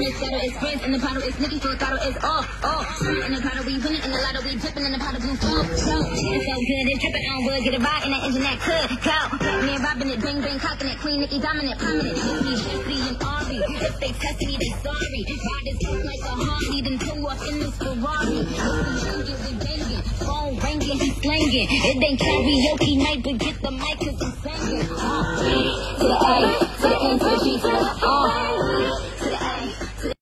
business settle it's Prince, in the bottle for Nicki, full It's all, off, off. In the bottle we winning, in the lotto we dripping, in the bottle blue flow. smoke. It's so good, it's dripping on wood, get a ride in that engine that could go. Me and robbing it, bang bang cocking it, Queen Nicki dominant, prominent. Nicki, Jeffrey, and Ari. If they test me, they sorry. Riders look like a Harley, then pull up in this Ferrari. We banging, phone ringing, he slanging. It ain't karaoke night, but get the mic 'cause I'm singing. Uh, to the A.